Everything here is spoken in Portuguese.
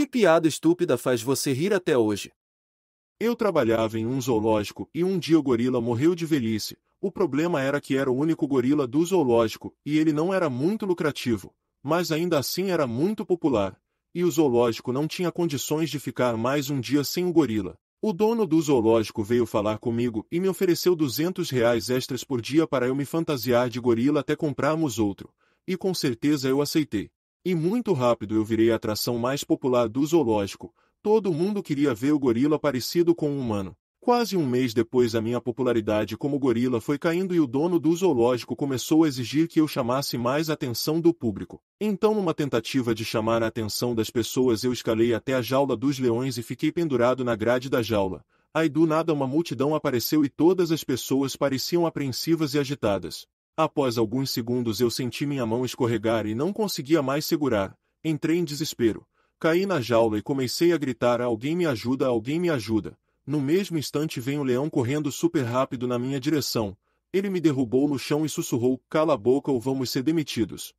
Que piada estúpida faz você rir até hoje? Eu trabalhava em um zoológico e um dia o gorila morreu de velhice. O problema era que era o único gorila do zoológico e ele não era muito lucrativo, mas ainda assim era muito popular. E o zoológico não tinha condições de ficar mais um dia sem o gorila. O dono do zoológico veio falar comigo e me ofereceu 200 reais extras por dia para eu me fantasiar de gorila até comprarmos outro. E com certeza eu aceitei. E muito rápido eu virei a atração mais popular do zoológico. Todo mundo queria ver o gorila parecido com um humano. Quase um mês depois a minha popularidade como gorila foi caindo e o dono do zoológico começou a exigir que eu chamasse mais atenção do público. Então numa tentativa de chamar a atenção das pessoas eu escalei até a jaula dos leões e fiquei pendurado na grade da jaula. Aí do nada uma multidão apareceu e todas as pessoas pareciam apreensivas e agitadas. Após alguns segundos eu senti minha mão escorregar e não conseguia mais segurar. Entrei em desespero. Caí na jaula e comecei a gritar: Alguém me ajuda, alguém me ajuda. No mesmo instante vem o leão correndo super rápido na minha direção. Ele me derrubou no chão e sussurrou: Cala a boca ou vamos ser demitidos.